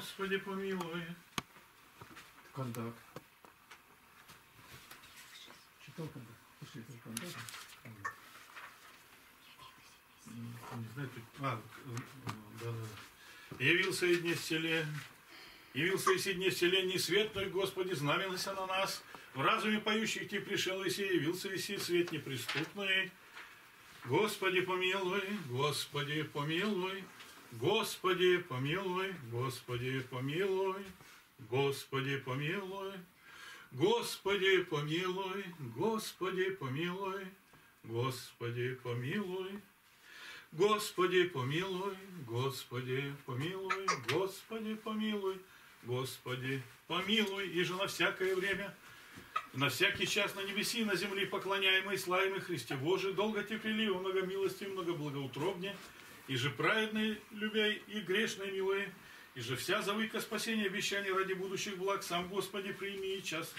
Господи помилуй. Кондак. Читал кондак? Пошли, это кондак. Не знаю, тут... А, да, да. Явился и дне селе, явился и дне селе, свет, но и Господи, знаменася на нас. В разуме поющих Ти пришел, и явился и свет неприступный. Господи, помилуй, Господи, помилуй, Господи, помилуй, Господи, помилуй, Господи, помилуй, Господи, помилуй, Господи, помилуй, Господи, помилуй, Господи, помилуй, Господи, помилуй, Господи, помилуй, Господи, помилуй, и же на всякое время, на всякий час на небеси на земле поклоняемый, славимый Христе Божий, долго терпеливо, много милости, много благоутробнее, и же праведный, любя и грешный, милые, и же вся завыка спасения обещаний ради будущих благ, сам Господи, прими и час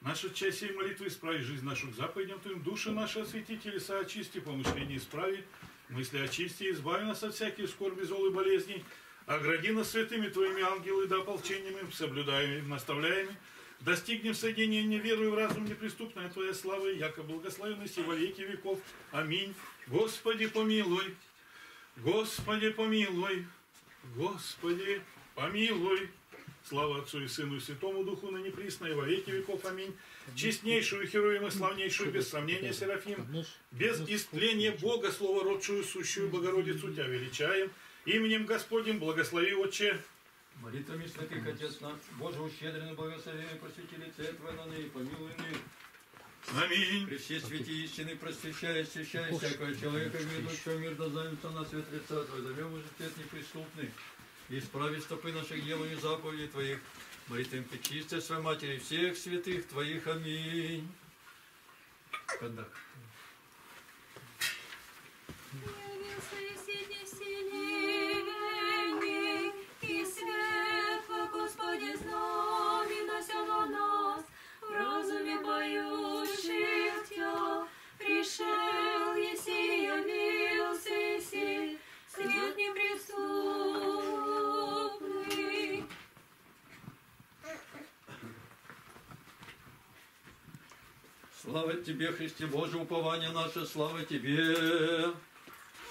Наша часть сей молитвы исправи жизнь нашу к заповедям Твоим, души наши освети, лица очисти, помышления исправи, мысли очисти, избави нас от всяких скорби, зол и болезней, огради нас святыми Твоими ангелы, да ополчениями, соблюдаемыми, наставляемыми, достигнем соединения верою в разум неприступная Твоя слава, яко благословенности во веки веков. Аминь. Господи, помилуй. Господи, помилуй. Господи, помилуй. Слава Отцу и Сыну и Святому Духу, ныне присно и во веки веков. Аминь. Честнейшую Хероим и славнейшую, без сомнения, Серафим, без истления Бога, Слово родшую, сущую Богородицу Тебя величаем. Именем Господним благослови, Отче. Молитвами святых Отец наш, Боже, ущедренно благослови, просвети лице Твое на ныне, помилуй ныне. Аминь. При все святи истины просвещай, освящай всякого человека, ведущего мир да займется на свет лица Твое, зовем уже свет неприступный. И исправи стопы наших делами заповедей Твоих, молитвами причистой своей матери всех святых Твоих. Аминь. Когда? Слава Тебе, Христе Боже, упование наше, слава Тебе.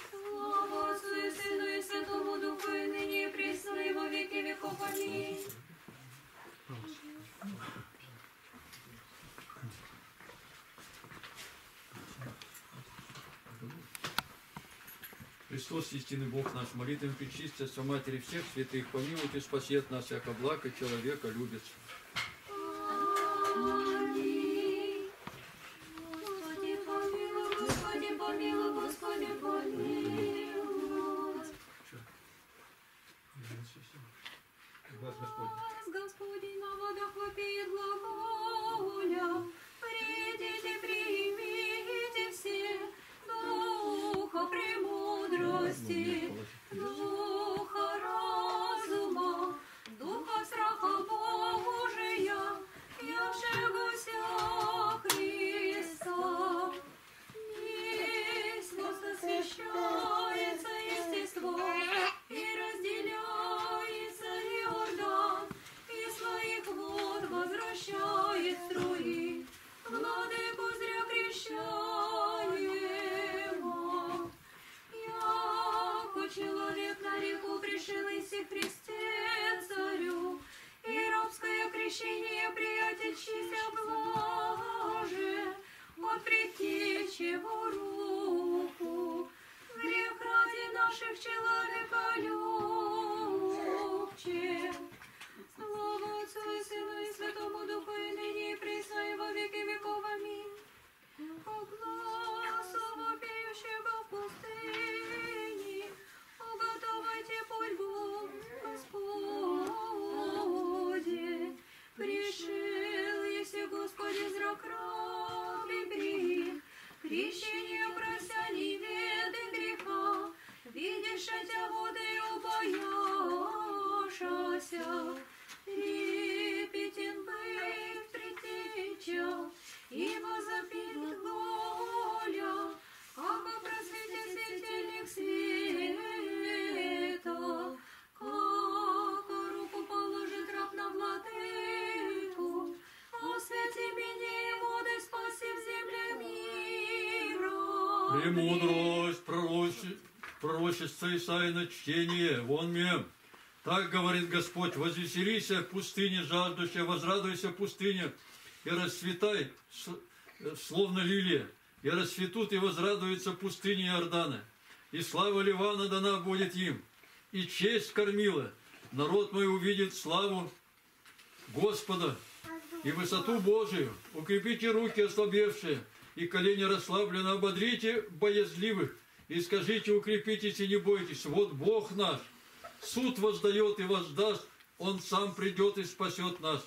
Слава Отцу и Сыну и Святому Духу, и ныне и присно, и во веки веков. Аминь. Христос, истинный Бог наш, молитвами причистия со Матери всех святых, помилует и спасет нас, яко благ и человека любит. Papa Bear Премудрость пророче- пророчества Исаина чтение, вон мем. Так говорит Господь, возвеселися пустыня жаждущая, возрадуйся пустыня, и расцветай, э, словно лилия, и расцветут и возрадуются пустыни Иордана. И слава Ливана дана будет им, и честь кормила. Народ мой увидит славу Господа и высоту Божию. Укрепите руки ослабевшие, и колени расслабленно ободрите боязливых, и скажите, укрепитесь и не бойтесь. Вот Бог наш, суд воздает и воздаст, Он сам придет и спасет нас.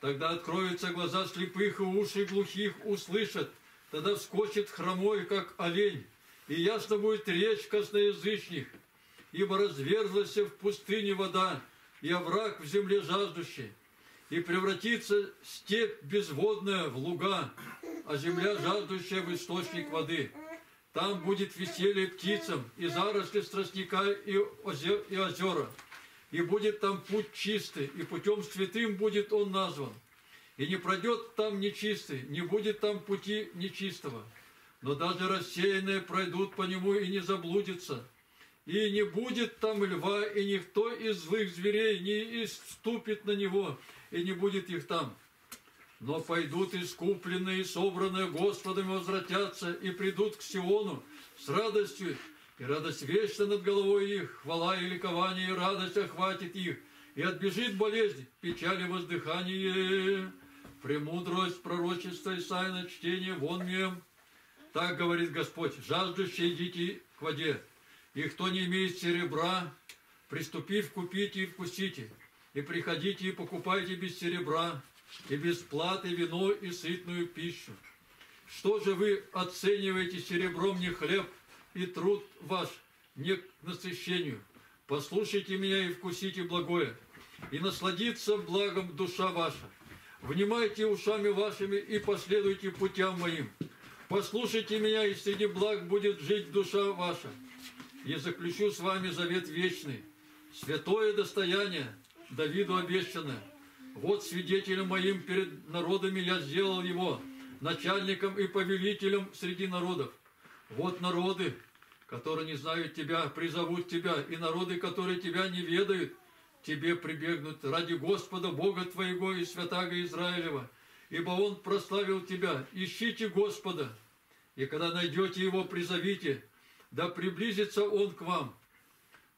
Тогда откроются глаза слепых, и уши глухих услышат. Тогда вскочит хромой, как олень, и ясно будет речь косноязычных. Ибо разверзлась в пустыне вода, и овраг в земле жаждущий. И превратится степь безводная в луга, а земля жаждущая в источник воды. Там будет веселье птицам, и заросли страстника, и, озе- и озера. И будет там путь чистый, и путем святым будет он назван. И не пройдет там нечистый, не будет там пути нечистого. Но даже рассеянные пройдут по нему и не заблудятся. И не будет там льва, и никто из злых зверей не иступит на него, и не будет их там. Но пойдут искупленные и собранные Господом и возвратятся, и придут к Сиону с радостью, и радость вечна над головой их, хвала и ликование, и радость охватит их, и отбежит болезнь, печаль и воздыхание, премудрость пророчества Исаина, чтение вон мем. Так говорит Господь, жаждущие идите к воде, и кто не имеет серебра, приступив, купите и вкусите, и приходите и покупайте без серебра, и без платы вино и сытную пищу. Что же вы оцениваете серебром не хлеб и труд ваш не к насыщению? Послушайте меня и вкусите благое, и насладится благом душа ваша. Внимайте ушами вашими и последуйте путям моим. Послушайте меня, и среди благ будет жить душа ваша. И заключу с вами завет вечный, святое достояние, Давиду обещанное. Вот свидетелем моим перед народами я сделал его, начальником и повелителем среди народов. Вот народы, которые не знают тебя, призовут тебя, и народы, которые тебя не ведают, тебе прибегнут ради Господа Бога твоего и святаго Израилева, ибо Он прославил тебя. Ищите Господа, и когда найдете Его, призовите, да приблизится Он к вам,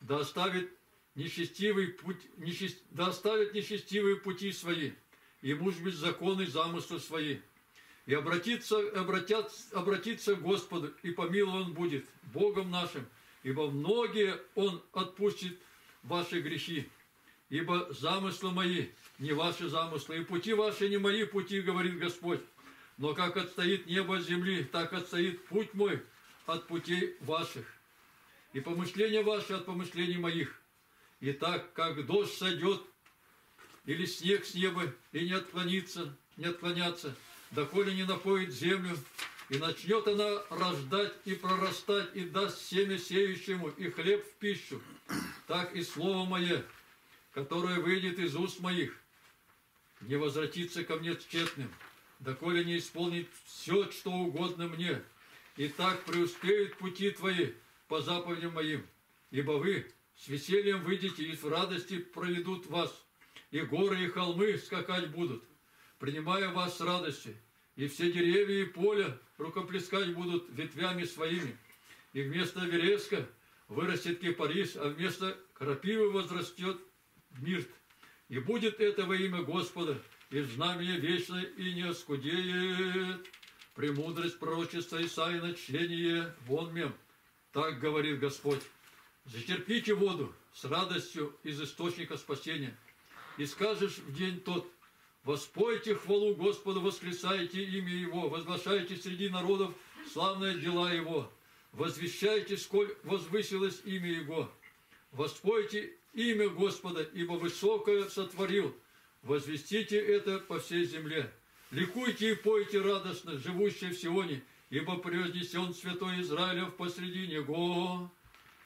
да оставит нечестивый путь, нечест- да оставит нечестивые пути свои, и муж беззаконный замыслы свои. И обратиться, обратят, обратиться к Господу, и помилован будет Богом нашим, ибо многие Он отпустит ваши грехи. Ибо замыслы мои не ваши замыслы, и пути ваши не мои пути, говорит Господь. Но как отстоит небо от земли, так отстоит путь мой от путей ваших, и помышления ваши от помышлений моих. И так, как дождь сойдет, или снег с неба, и не отклонится, не отклонятся, доколе не напоит землю, и начнет она рождать и прорастать, и даст семя сеющему, и хлеб в пищу, так и слово мое, которое выйдет из уст моих, не возвратится ко мне тщетным, доколе не исполнит все, что угодно мне, и так преуспеют пути твои по заповедям моим, ибо вы с весельем выйдете и в радости проведут вас, и горы и холмы скакать будут, принимая вас с радостью, и все деревья и поля рукоплескать будут ветвями своими, и вместо вереска вырастет кипарис, а вместо крапивы возрастет мирт. И будет это во имя Господа, и знамение вечное, и не оскудеет. Премудрость пророчества Исаина, чтение вон мем. Так говорит Господь. Затерпите воду с радостью из источника спасения. И скажешь в день тот, Воспойте хвалу Господу, восклицайте имя Его, возглашайте среди народов славные дела Его, возвещайте, сколь возвысилось имя Его. Воспойте имя Господа, ибо высокое сотворил. Возвестите это по всей земле. Ликуйте и пойте радостно, живущие в Сионе, ибо превознесен святой Израилев посреди него.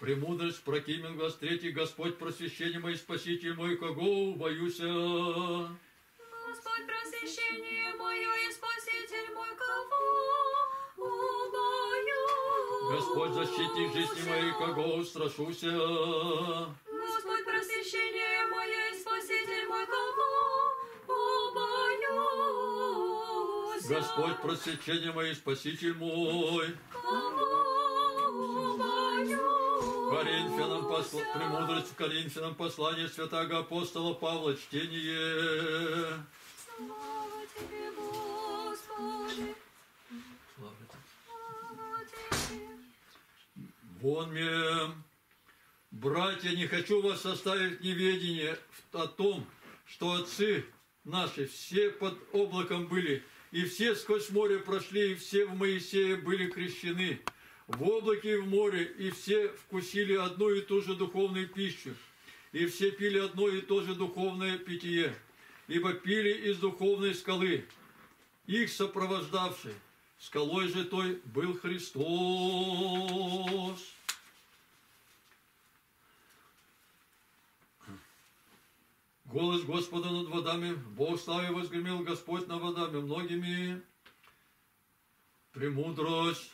Премудрость прокимен глаз третий, Господь просвещение мой, Спаситель мой, кого боюся. Господь, просвещение мое и Спаситель мой, кого убоюся. Господь, защитник жизни моей, кого устрашуся. Господь, просвещение мое, спаситель мой. Коринфянам посла... Премудрость в Коринфянам послание святого апостола Павла, чтение. Слава тебе, Господи, слава тебе. Вон мне, братья, не хочу вас оставить в неведение о том, что отцы наши все под облаком были, и все сквозь море прошли, и все в Моисее были крещены, в облаке и в море, и все вкусили одну и ту же духовную пищу, и все пили одно и то же духовное питье, ибо пили из духовной скалы, их сопровождавший. Скалой же той был Христос. Голос Господа над водами, Бог славе возгремел Господь над водами многими. Премудрость.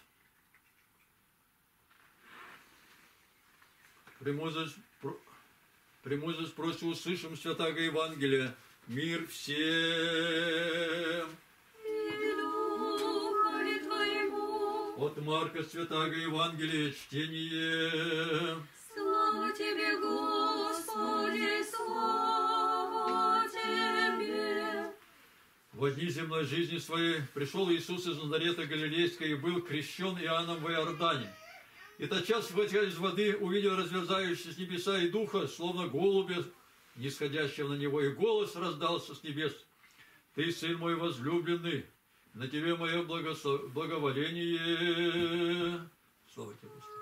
Премудрость, премудрость просим, услышим святаго Евангелия. Мир всем. От Марка Святаго Евангелия чтение. Слава Тебе, В дни земной жизни своей пришел Иисус из Назарета Галилейской и был крещен Иоанном в Иордане. И тотчас, выходя из воды, увидел разверзающийся с небеса и духа, словно голубя, нисходящего на него, и голос раздался с небес. Ты, сын мой возлюбленный, на тебе мое благослов... благоволение. Слава тебе, Господи.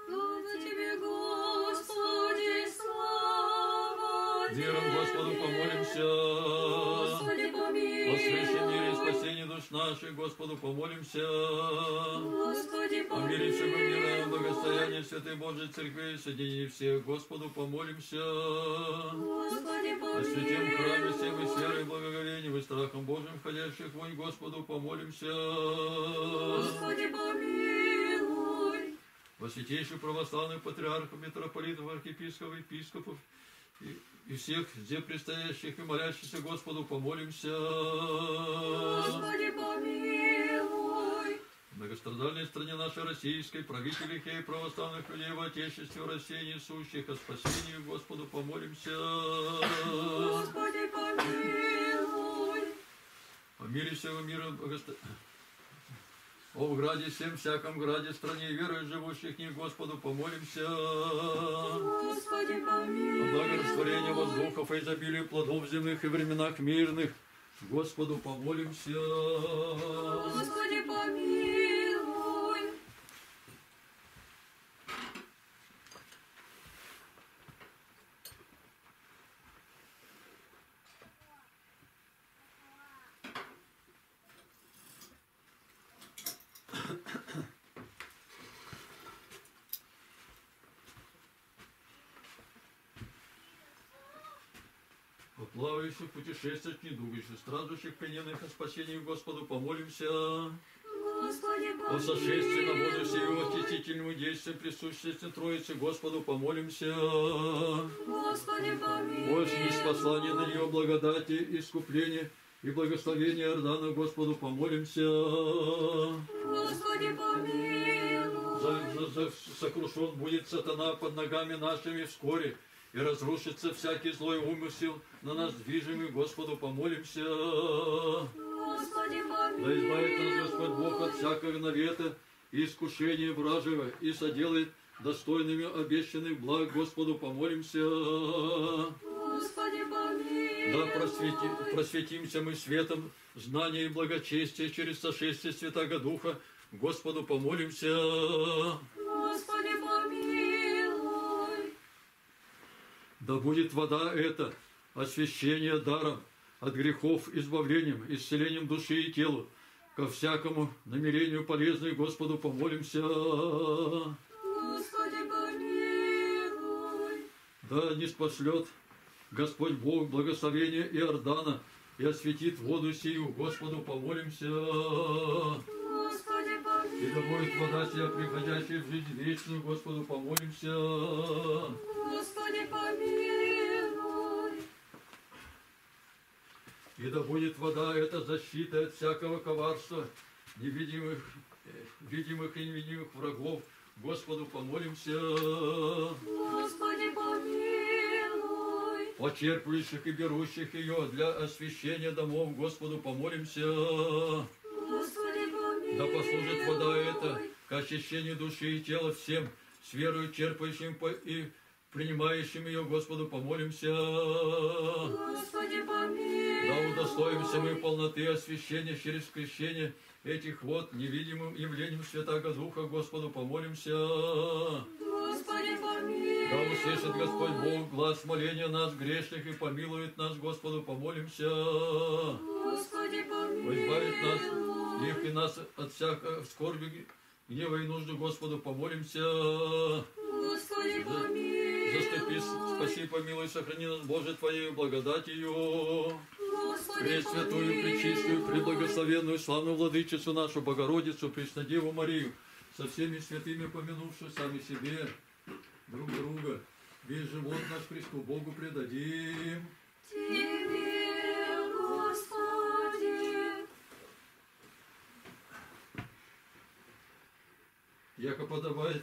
Миром Господу помолимся. Господи, О священном мире и помилуй. спасении душ наших, Господу помолимся. Господи, О мире всего помилуй. мира, благостоянии Святой Божьей Церкви, соединении всех, Господу помолимся. Господи, О святем храме помилуй. всем и с верой благоговением и страхом Божьим входящих вонь, Господу помолимся. Господи, помилуй. Во святейших православных патриархов, митрополитов, архиепископов, епископов и, всех здесь предстоящих и молящихся Господу помолимся. Господи, помилуй. В многострадальной стране нашей российской, правителях и православных людей в Отечестве, в России несущих, о спасении Господу помолимся. Господи, помилуй. Мире всего мира, благосто- о в граде всем, всяком граде, стране верой живущих в них, Господу помолимся. Господи, О помилуй. благорастворении воздухов и изобилию плодов земных и временах мирных, Господу помолимся. Господи, помилуй. О плавающих, путешествующих, недугающих, страждущих, плененных, о спасении Господу помолимся. Господи, О сошествии на воду сию, помилуй. очистительному действию, присущности Троицы, Господу помолимся. Господи, помилуй. послание на нее благодати, искупления и благословения Иордана, Господу помолимся. Господи, помилуй. За- за- за- сокрушен будет сатана под ногами нашими вскоре, и разрушится всякий злой умысел на нас движимый, Господу помолимся. Господи, Да избавит нас Господь Бог от помилуй. всякого навета и искушения вражего, и соделает достойными обещанных благ Господу помолимся. Господи, помилуй. Да просвети- просветимся мы светом знания и благочестия через сошествие Святого Духа. Господу помолимся. Да будет вода эта, освящение даром, от грехов избавлением, исцелением души и тела, ко всякому намерению полезной Господу помолимся. Господи, помилуй. Да не спошлет Господь Бог благословение Иордана и осветит воду сию. Господу помолимся. Господи, помилуй. И да будет вода сия, приходящая в жизнь вечную, Господу помолимся. Господи, помилуй. И да будет вода эта защита от всякого коварства, невидимых, э, видимых и невидимых врагов. Господу помолимся. Господи, помилуй. Почерпывающих и берущих ее для освящения домов, Господу помолимся. Господи, помилуй. Да послужит вода эта к очищению души и тела всем, с верою черпающим по- и принимающим ее, Господу помолимся. Господи, помилуй. Да удостоимся мы полноты освящения через крещение этих вот невидимым явлением Святаго Духа, Господу помолимся. Господи, помилуй. Да услышит Господь Бог глаз моления нас, грешных, и помилует нас, Господу помолимся. Господи, помилуй. избавит нас, и нас от всякой скорби, гнева и нужды, Господу помолимся. Господи, помилуй. Заступи, спаси, помилуй, сохрани нас, Боже, Твоей благодатью. Пресвятую, Пречистую, Преблагословенную, славную Владычицу нашу, Богородицу, Преснодеву Марию, со всеми святыми помянувши сами себе, друг друга, весь живот наш Христу Богу предадим. Тебе, Господи. яко подобает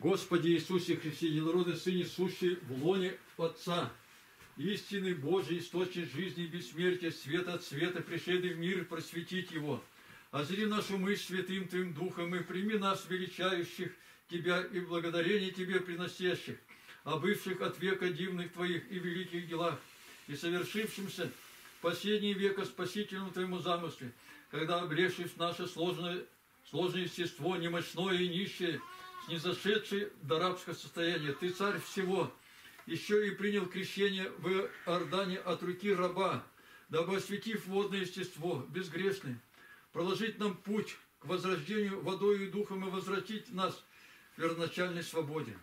Господи Иисусе Христе, единородный Сыне, сущий в лоне Отца, истинный Божий, источник жизни и бессмертия, свет от света, пришедший в мир, просветить его. Озри нашу мысль святым Твоим Духом и прими нас, величающих Тебя и благодарение Тебе приносящих, о бывших от века дивных Твоих и великих делах, и совершившимся в последние века спасительном Твоему замысле, когда, обревшись в наше сложное, сложное естество, немощное и нищее, снизошедший до рабского состояния, Ты царь всего, еще и принял крещение в Иордане от руки раба, дабы осветив водное естество, безгрешное, проложить нам путь к возрождению водой и духом и возвратить нас к первоначальной свободе.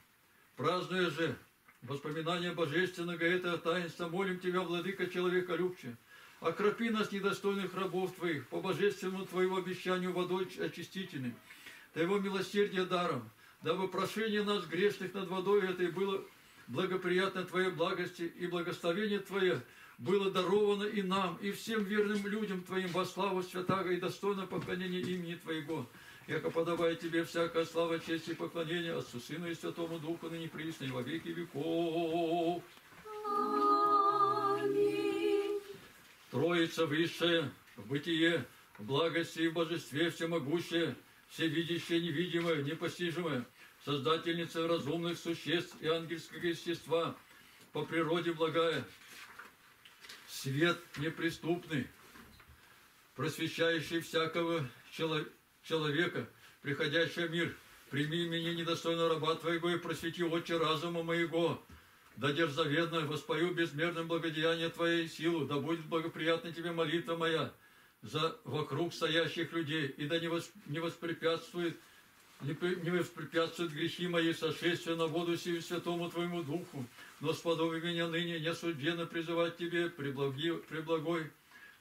Празднуя же воспоминания божественного этого таинства, молим Тебя, Владыка человеколюбче, окропи нас, недостойных рабов Твоих, по божественному Твоему обещанию водой очистительной, Твоего милосердия даром, дабы прошение нас, грешных над водой этой, было благоприятно Твоей благости и благословение Твое было даровано и нам, и всем верным людям Твоим во славу святаго и достойно поклонения имени Твоего, яко подавай Тебе всякая слава, честь и поклонение Отцу, Сыну и Святому Духу, ныне присно и во веки веков. Аминь. Троица высшая, в бытие, в благости и в божестве всемогущее, всевидящее, невидимое, непостижимое, создательница разумных существ и ангельского естества, по природе благая, свет неприступный, просвещающий всякого чело- человека, приходящий в мир, прими меня недостойно раба Твоего и просвети отче разума моего, да дерзоведно воспою безмерным благодеяние Твоей силу, да будет благоприятна Тебе молитва моя за вокруг стоящих людей, и да не, вос- не воспрепятствует не, не воспрепятствует грехи мои сошествия на воду сию святому Твоему Духу, но сподоби меня ныне несужденно призывать Тебе, преблаги, преблагой,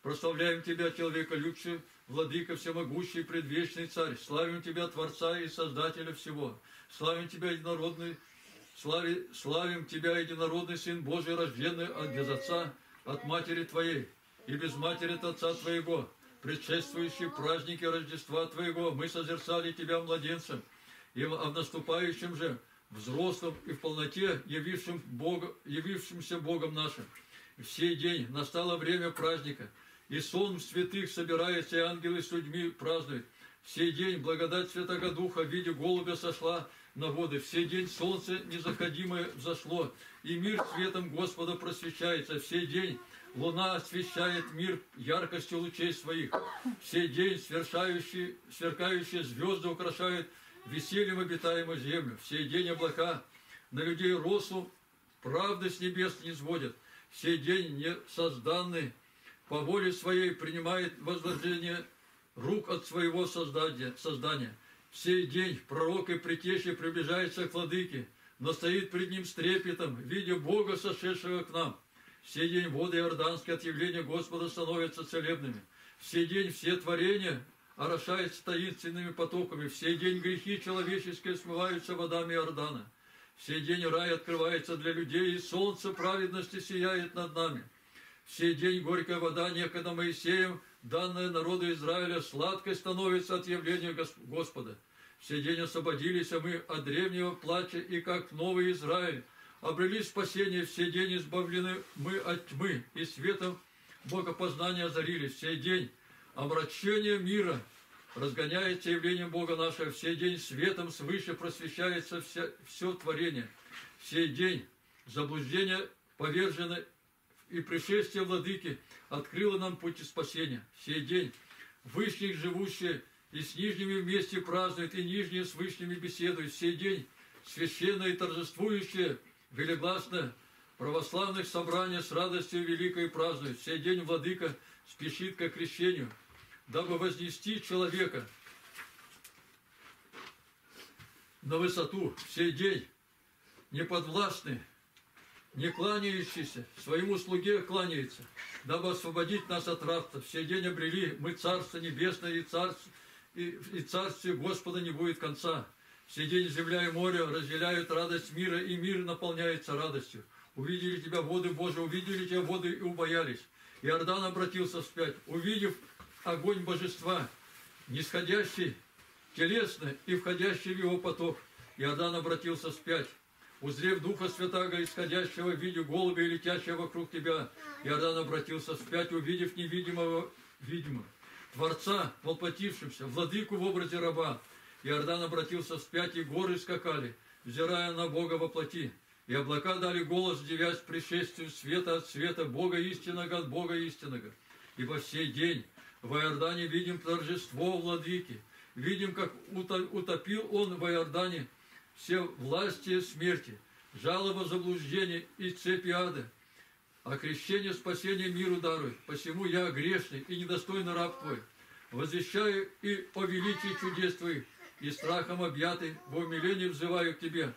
прославляем Тебя, человека любче, Владыка всемогущий, предвечный Царь, славим Тебя, Творца и Создателя всего, славим Тебя, единородный, слави, славим Тебя, единородный Сын Божий, рожденный от без Отца, от Матери Твоей, и без Матери от Отца Твоего, предшествующие праздники Рождества Твоего, мы созерцали Тебя младенцем, и в- а в наступающем же взрослом и в полноте явившим Бога, явившимся Богом нашим. В сей день настало время праздника, и сон святых собирается, и ангелы с людьми празднуют. В сей день благодать Святого Духа в виде голубя сошла на воды. В сей день солнце незаходимое взошло, и мир светом Господа просвещается. В сей день луна освещает мир яркостью лучей своих. В сей день свершающие, сверкающие звезды украшают весельем обитаемую землю. В сей день облака на людей росу правды с небес не сводят. В сей день не созданный по воле своей принимает возложение рук от своего создания. создания. Сей день пророк и притечи приближается к владыке, но стоит пред ним с трепетом, видя Бога, сошедшего к нам. В сей день воды иорданские от явления Господа становятся целебными. В сей день все творения орошаются таинственными потоками. В сей день грехи человеческие смываются водами Иордана. В сей день рай открывается для людей, и солнце праведности сияет над нами. В сей день горькая вода, некогда Моисеем, данная народу Израиля, сладкой становится от явления Гос- Господа. В сей день освободились а мы от древнего плача, и как новый Израиль, обрели спасение, в сей день избавлены мы от тьмы, и светом богопознания озарились. В сей день омрачение мира разгоняется явлением Бога нашего. В сей день светом свыше просвещается вся, все творение. В сей день заблуждение повержено, и пришествие Владыки открыло нам пути спасения. В сей день вышних живущие и с нижними вместе празднуют, и нижние с вышними беседуют. В сей день священное и торжествующее, велигласно православных собрания с радостью великой празднуют. В сей день Владыка спешит к крещению, дабы вознести человека на высоту. В сей день неподвластный, не кланяющийся, своему слуге кланяется, дабы освободить нас от рабства. В сей день обрели мы Царство Небесное, и, царство, и, и Царствие Господа не будет конца. День земля и море разделяют радость мира, и мир наполняется радостью. Увидели тебя воды Божии, увидели тебя воды и убоялись. Иордан обратился вспять, увидев огонь божества, нисходящий телесно и входящий в его поток. Иордан обратился вспять. Узрев Духа Святаго, исходящего в виде голубя и летящего вокруг тебя, Иордан обратился вспять, увидев невидимого видимо. Творца, воплотившимся, владыку в образе раба. Иордан обратился вспять, и горы скакали, взирая на Бога во плоти. И облака дали голос, девясь пришествию света от света, Бога истинного от Бога истинного. И во сей день в Иордане видим торжество владыки, видим, как уто- утопил он в Иордане все власти смерти, жалоба заблуждения и цепи ада, а крещение спасения миру дарует. Посему я грешный и недостойный раб твой, возвещаю и о величии чудес твоих, и страхом объятый, в умилении взываю к тебе.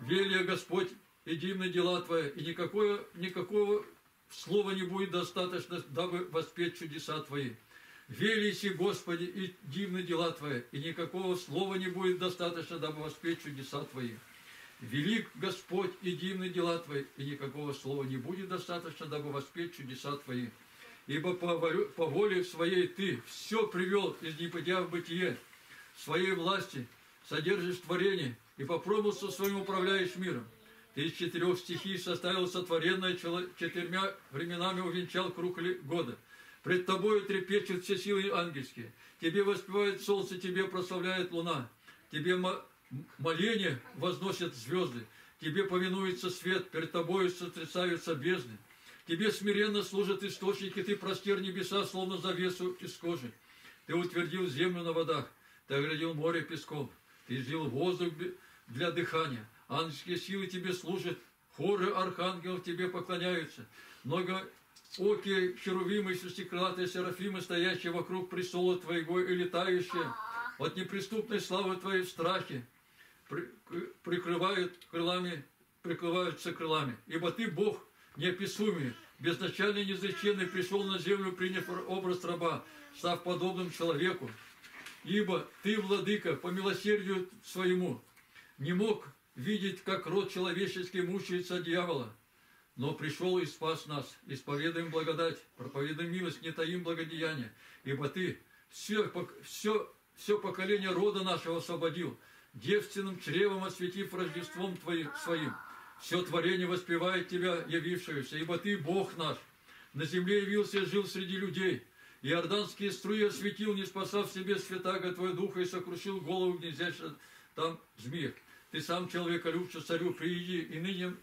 Велия Господь, и дивны дела твои, и никакое, никакого слова не будет достаточно, дабы воспеть чудеса твои. Велиси, Господи, и дивны дела Твои, и никакого слова не будет достаточно, дабы воспеть чудеса Твои. Велик Господь и дивны дела Твои, и никакого слова не будет достаточно, дабы воспеть чудеса Твои. Ибо по, воле- своей Ты все привел из непадя в бытие, своей власти содержишь творение, и по промыслу своим управляешь миром. Ты из четырех стихий составил сотворенное четырьмя временами увенчал круг года. Пред тобою трепещут все силы ангельские. Тебе воспевает солнце, тебе прославляет луна. Тебе мо- моление возносят звезды. Тебе повинуется свет, перед тобою сотрясаются бездны. Тебе смиренно служат источники, ты простер небеса, словно завесу из кожи. Ты утвердил землю на водах, ты оградил море песком, ты излил воздух для дыхания. Ангельские силы тебе служат, хоры архангелов тебе поклоняются. Много оки, херувимы, шестикрылатые серафимы, стоящие вокруг престола Твоего и летающие от неприступной славы Твоей в страхе, при- к- прикрывают крылами, прикрываются крылами. Ибо Ты, Бог, неописуемый, безначальный, неизреченный, пришел на землю, приняв образ раба, став подобным человеку. Ибо Ты, Владыка, по милосердию Своему, не мог видеть, как род человеческий мучается дьявола, но пришел и спас нас. Исповедаем благодать, проповедуем милость, не таим благодеяния. Ибо Ты все, все, все поколение рода нашего освободил, девственным чревом осветив Рождеством Твоим, Своим. Все творение воспевает Тебя, явившегося, ибо Ты Бог наш. На земле явился и жил среди людей. Иорданские струи осветил, не спасав себе святаго Твой Духа, и сокрушил голову гнездящего там змея. Ты сам человеколюбче царю прииди, и ныне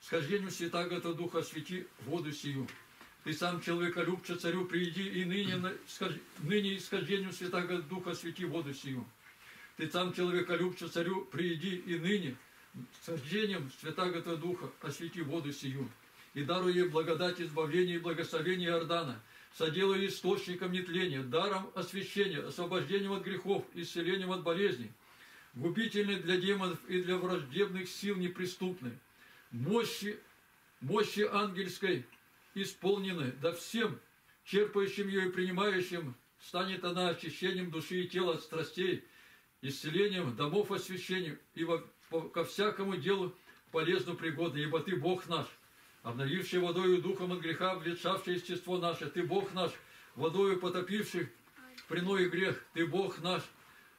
схождению святаго Твоего Духа освети воду сию. Ты сам человеколюбче царю прииди, и ныне, ныне исхождению святаго Духа освети воду сию. Ты сам человеколюбче царю прииди, и ныне схождением святаго Твоего Духа освети воду сию. И даруй ей благодать избавления и благословения Иордана, соделай источником нетления, даром освящения, освобождением от грехов, исцелением от болезней, губительной для демонов и для враждебных сил неприступной, мощи, мощи ангельской исполнены, да всем, черпающим ее и принимающим, станет она очищением души и тела от страстей, исцелением домов освящением и во- по- ко всякому делу полезно пригодно, ибо Ты Бог наш, обновивший водою духом от греха, облечавший естество наше, Ты Бог наш, водою потопивший приной грех, Ты Бог наш,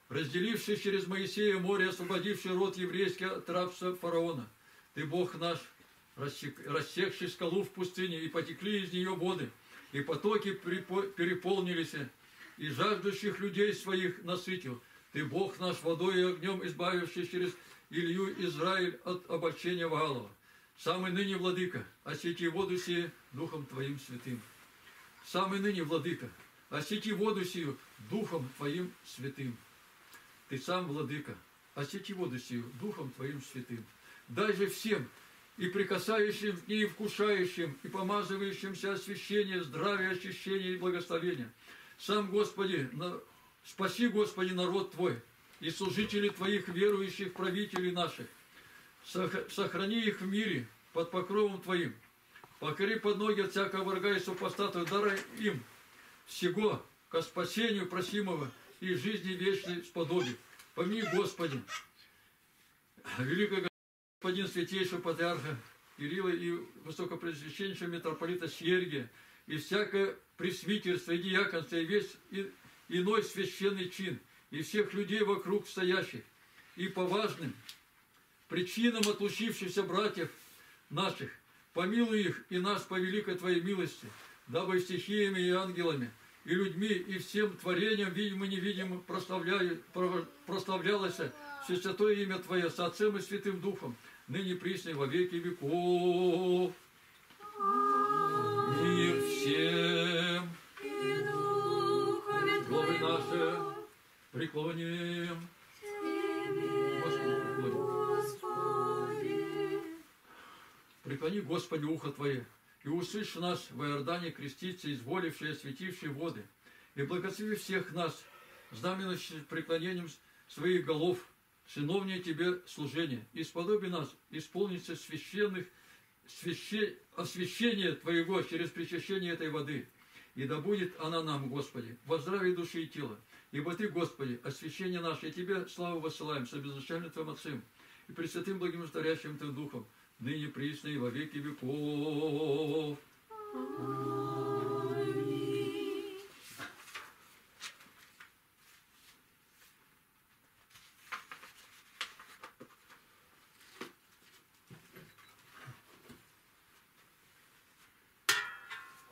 разделивший через Моисея море, освободивший род еврейский от рабства фараона. Ты Бог наш, рассек- рассекший скалу в пустыне, и потекли из нее воды, и потоки переполнились, и жаждущих людей своих насытил. Ты Бог наш, водой и огнем избавивший через Илью Израиль от обольщения Ваалова. Самый ныне, Владыка, осети воду сие Духом Твоим святым. Самый ныне, Владыка, осети воду сию Духом Твоим святым. Ты сам, Владыка, осети воду сию Духом Твоим святым. Дай же всем, и прикасающим и вкушающим, и помазывающимся освящение, здравие, очищение и благословение. Сам, Господи, на- спаси, Господи, народ Твой, и служителей Твоих, верующих правителей наших. Сох- Сохрани их в мире под покровом Твоим. Покори под ноги всякого врага и супостатов, дарай им всего ко спасению просимого и жизни вечной сподоби. Помни, Господи, великого господин святейшего патриарха Кирилла и высокопресвященнейшего митрополита Сергия, и всякое пресвитерство и диаконство, и весь и- иной священный чин, и всех людей вокруг стоящих, и по важным причинам отлучившихся братьев наших, помилуй их и нас по великой Твоей милости, дабы стихиями и ангелами, и людьми, и всем творением, видимо и про- прославлялось все святое имя Твое с Отцем и Святым Духом, ныне присно во веки веков. Мир всем, Твоему, наши, преклоним. Преклони, Господи, ухо Твое, и услышь нас в Иордане креститься, изволившие, осветившие воды, и благослови всех нас, знаменующих преклонением своих голов, сыновнее Тебе служение, и сподоби нас исполниться священных, свяще, освящения Твоего через причащение этой воды, и да будет она нам, Господи, во здравии души и тела, ибо Ты, Господи, освящение наше, и Тебе славу высылаем с обезначальным Твоим Отцем, и Пресвятым Благим Старящим Твоим Духом, ныне присно и во веки веков.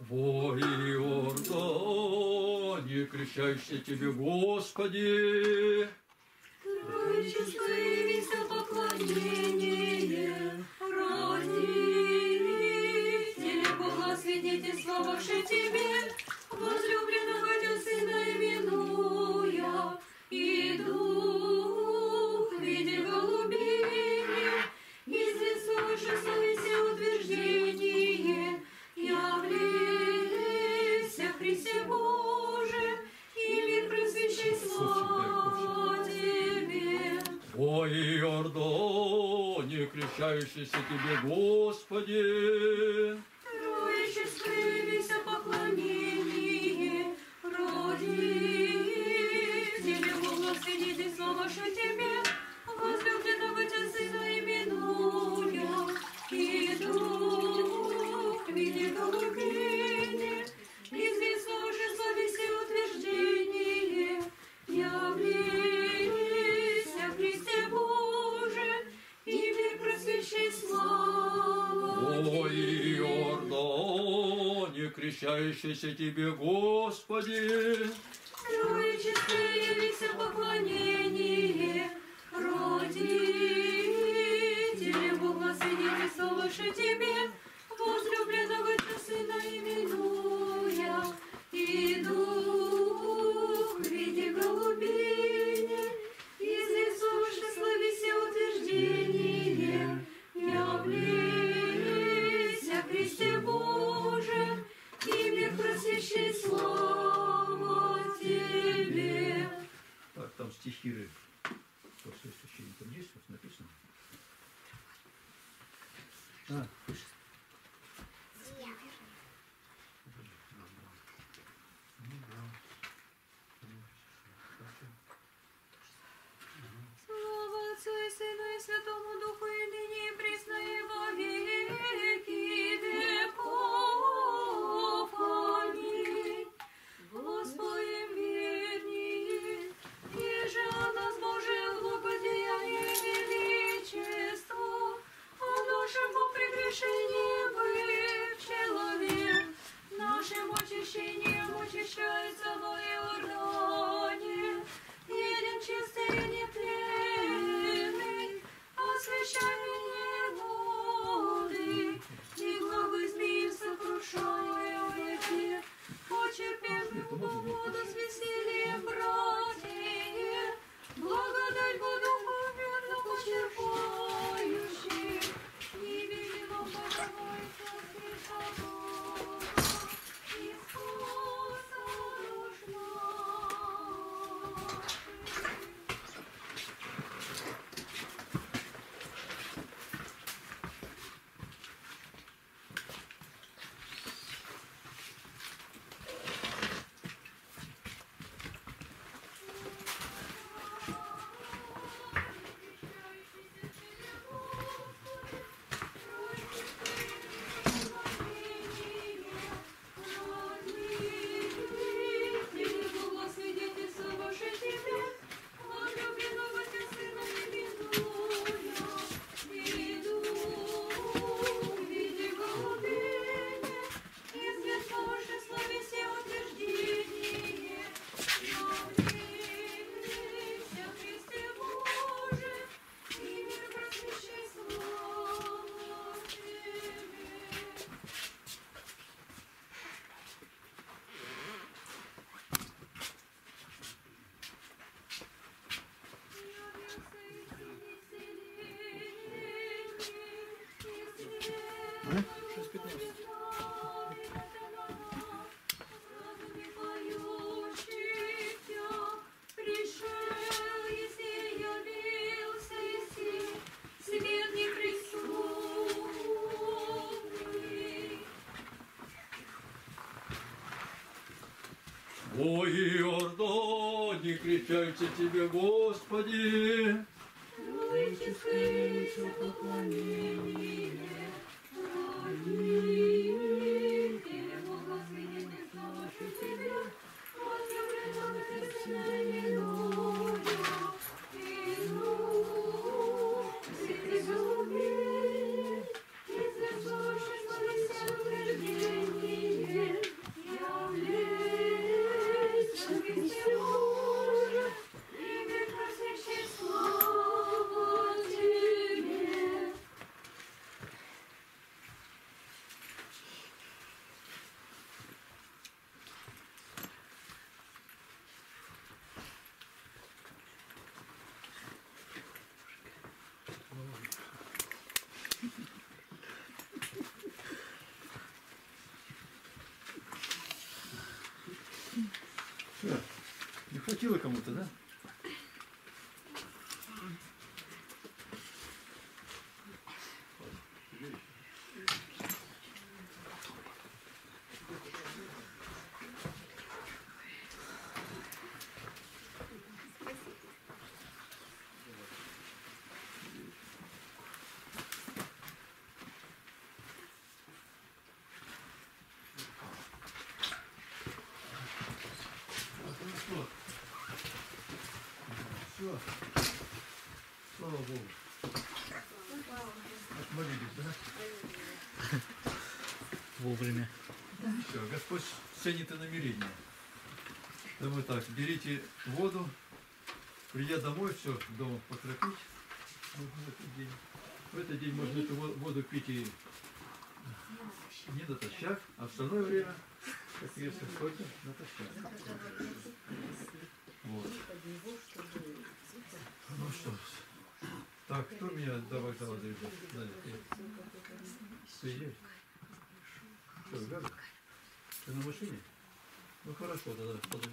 Во Иордане, крещающий Тебе, Господи, Троичество свидетельствовавши Тебе, возлюбленного Тебя Сына именуя, и Дух в виде голубини, известовавши совести утверждение, явлися Христе Боже, и мир просвещай слава Тебе. во Иордане, крещающийся Тебе, Господи, крещающийся Тебе, Господи, 是你 Кричайте тебе, Господи! Хватило кому-то, да? Все. Слава Богу. Отмолились, да? Вовремя. Все, Господь ценит и намерение. Думаю так, берите воду, придя домой, все, дома покропить. В этот день. В этот день можно эту во- воду пить и не натощак, а в остальное время, как если только натощак. Вот. Что, ж. так, кто меня давай Надя, ты. Едешь? Что, Галя? Ты на машине? Ну хорошо, тогда подожди.